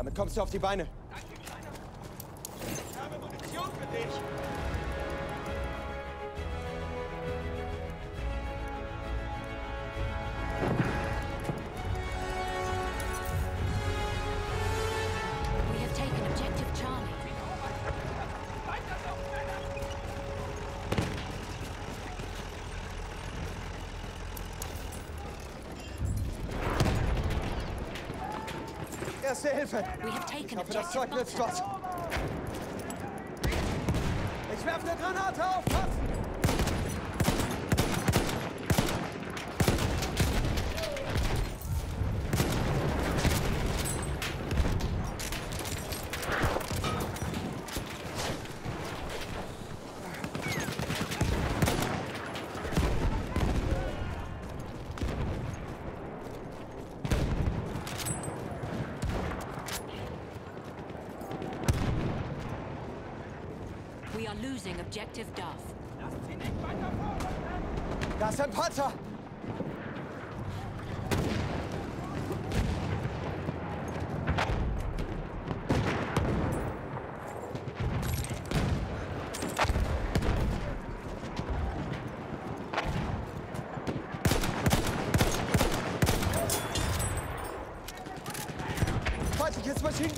Damit kommst du auf die Beine. erste Hilfe. Ich hoffe, das Zeug nützt was. Ich werfe eine Granate auf. Passen.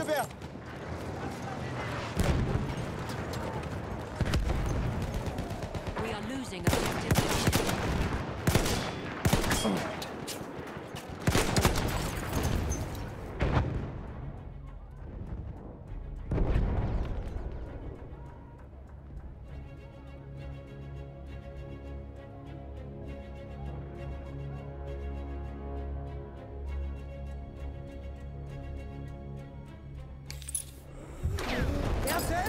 这边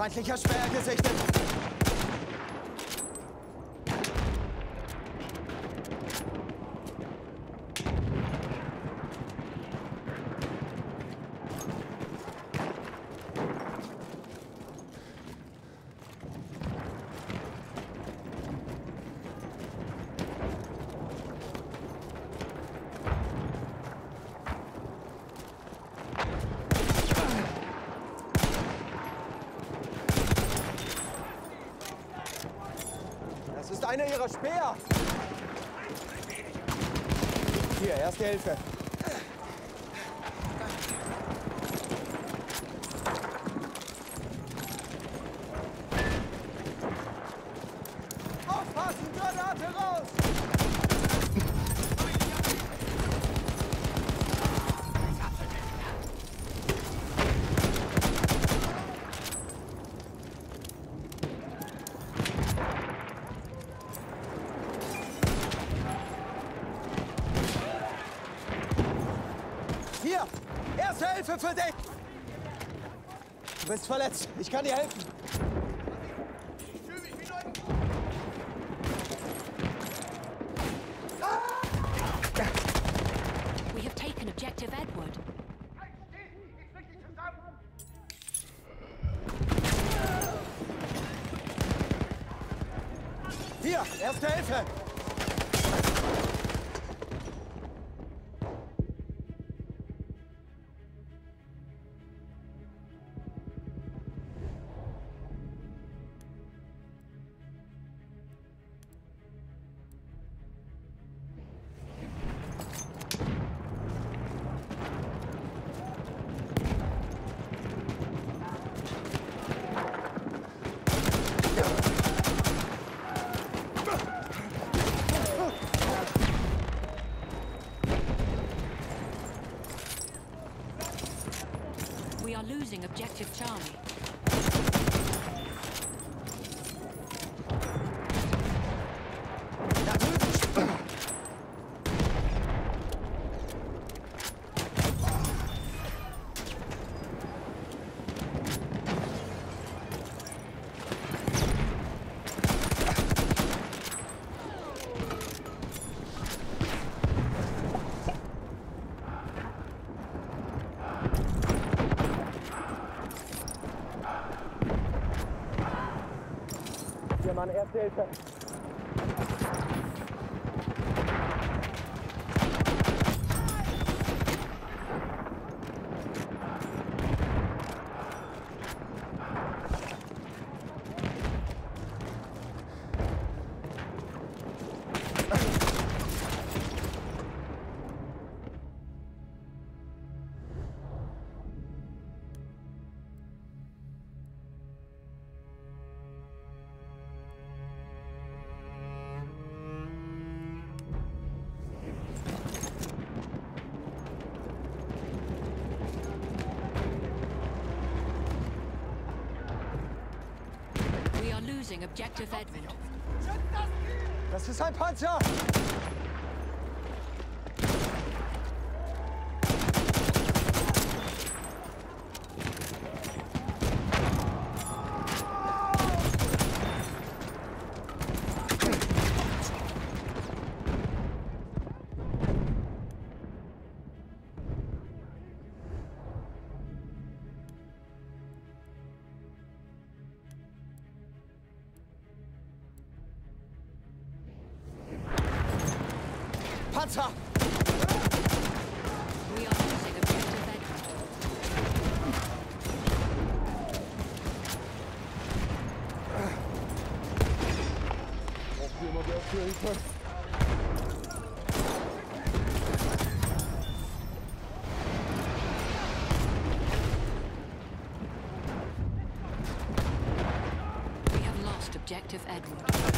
feindlicher Sperr gesichtet. Speer! Hier, erste Hilfe. bist verletzt. Ich kann dir helfen. active Charlie. Erdälte. objective Edmund. Das ist ein Panzer! top. We are losing objective Edward. I'll see my best Objective Edward.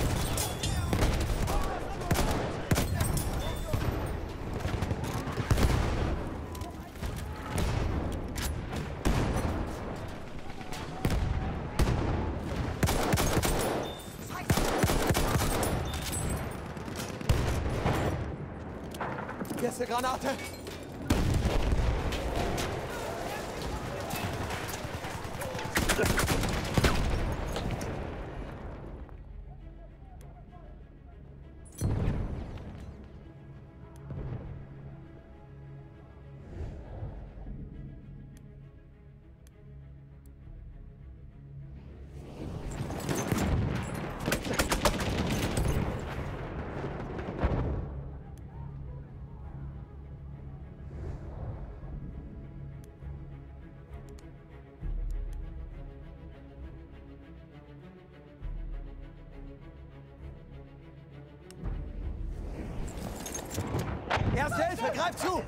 Erste Granate. Erste Hilfe, greif zu!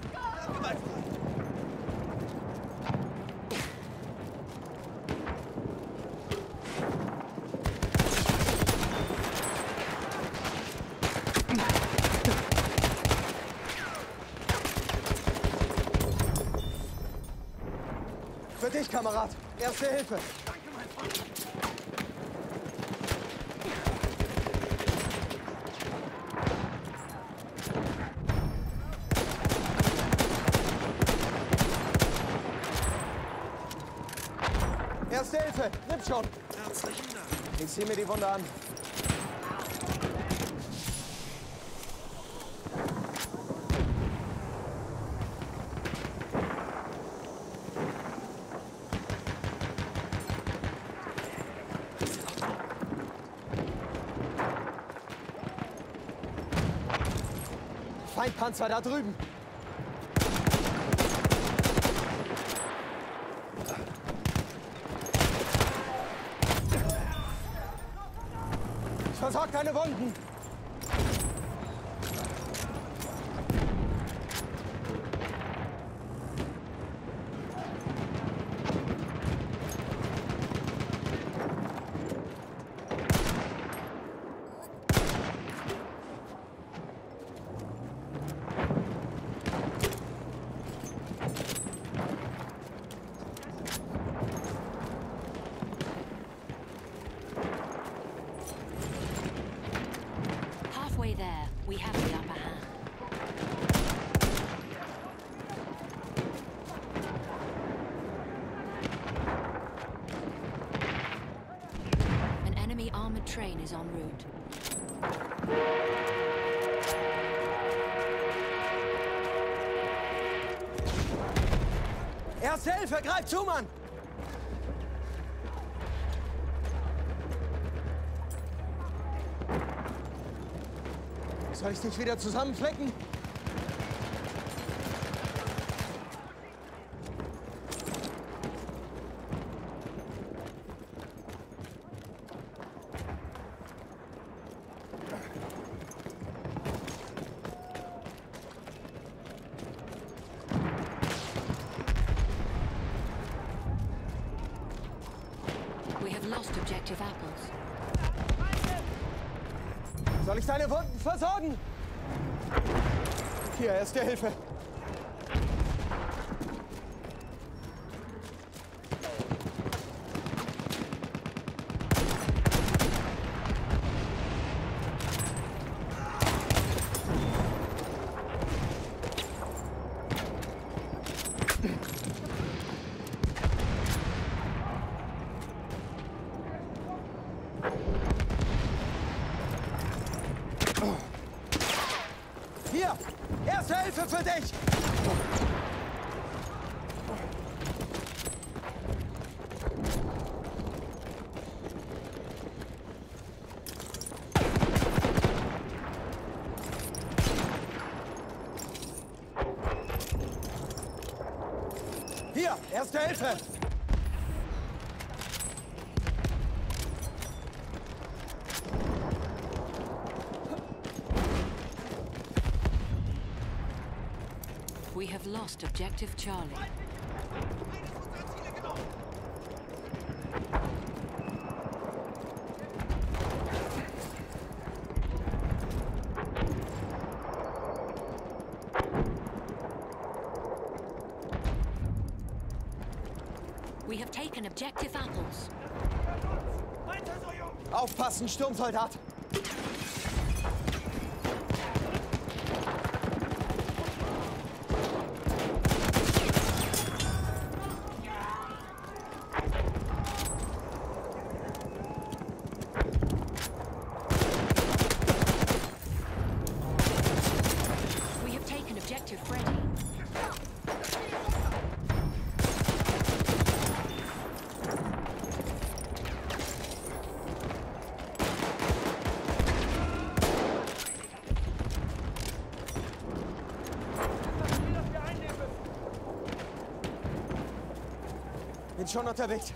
Für dich, Kamerad. Erste Hilfe. Zieh mir die Wunde an. Feindpanzer da drüben. keine Wunden. is en route. Erste Hilfe, greif zu, Mann! Soll ich dich wieder zusammenflecken? Hier! Erste Hilfe für dich! lost objective Charlie. We have taken objective apples. Aufpassen, Sturmsoldat! schon unterwegs.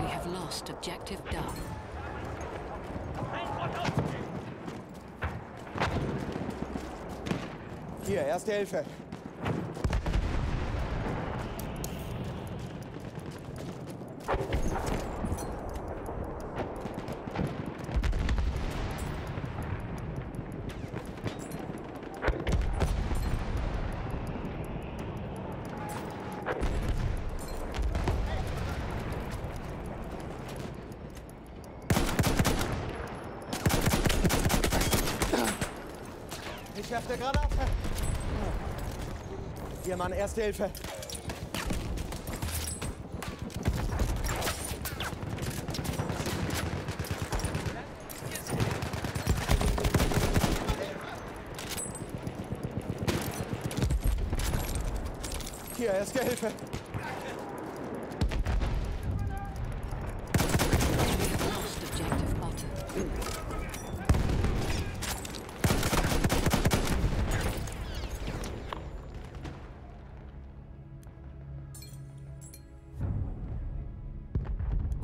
We have lost objective Duff. Hier, erste Hilfe. auf Granate. Hier, Mann, Erste Hilfe. Hier, Erste Hilfe.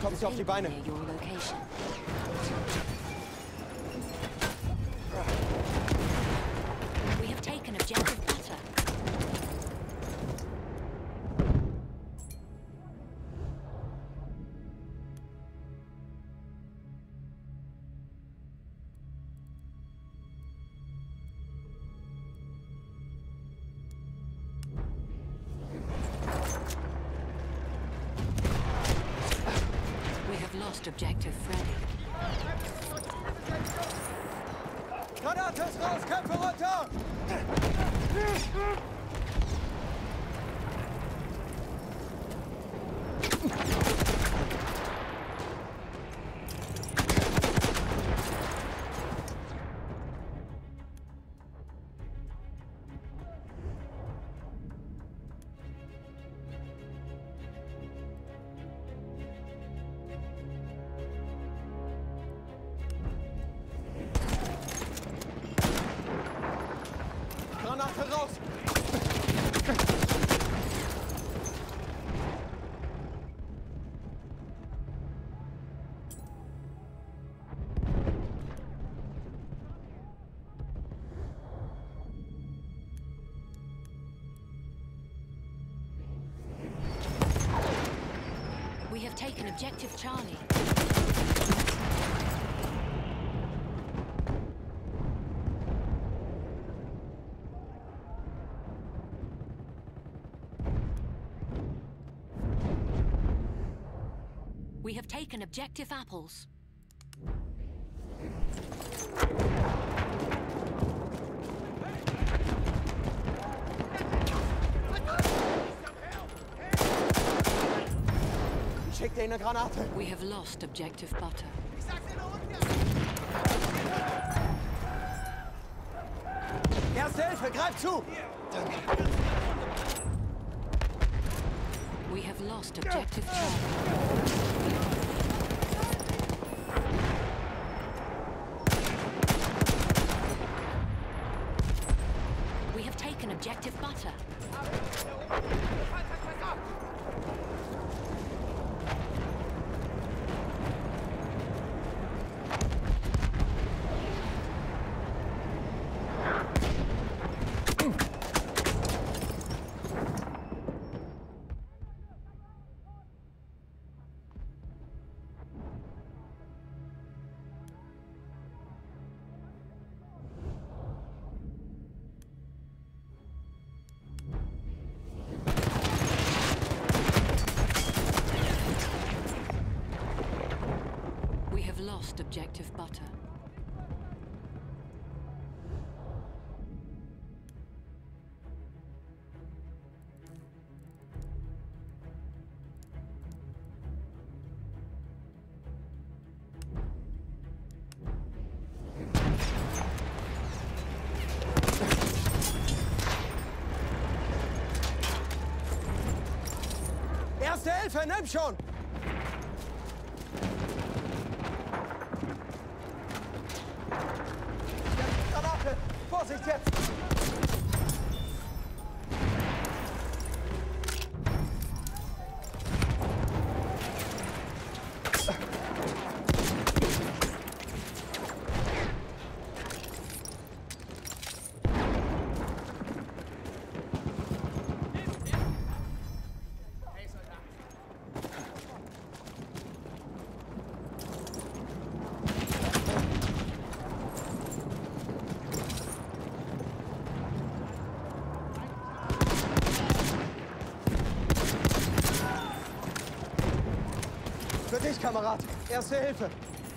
kommt sie auf die Beine. objective Freddy. Objective Charlie. We have taken objective apples. eine Granate. We have lost objective butter. Erste Hilfe, greif zu! We have lost objective charge. Objective butter. Erste Hilfe, nimm schon! Vorsicht jetzt! Kamerad. Erste Hilfe.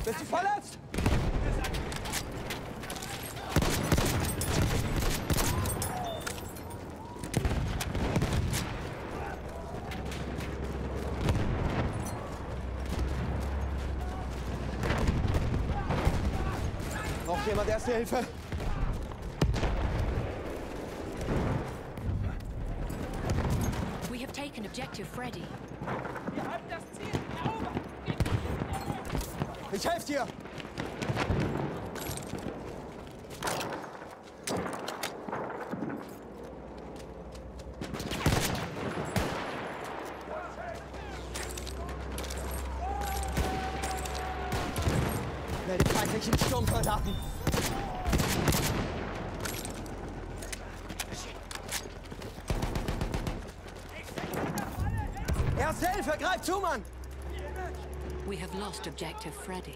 Bist du verletzt? Braucht jemand erste Hilfe? We have taken objective Freddy. Erste Hilfe, greif zu, Mann! We have lost objective Freddy.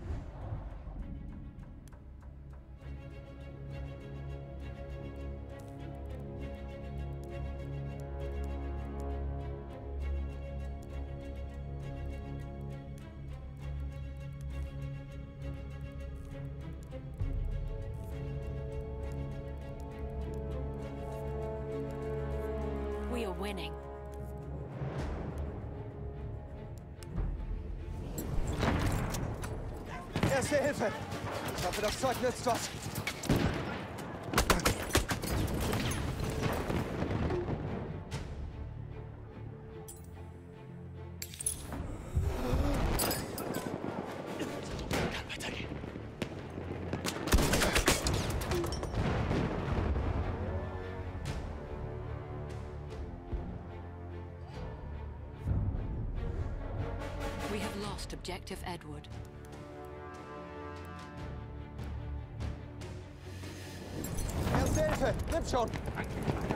next us. We have lost Objective Edward. Thank you.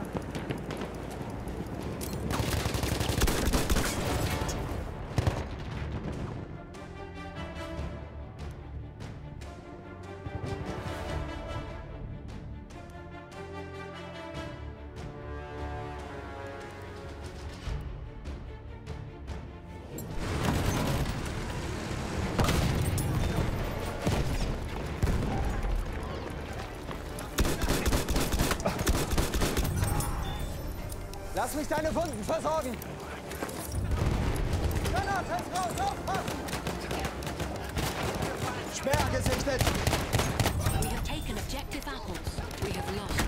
lass mich deine Wunden versorgen. Granate raus, aufpassen! Sperr gesichtet! We have taken objective apples. We have lost.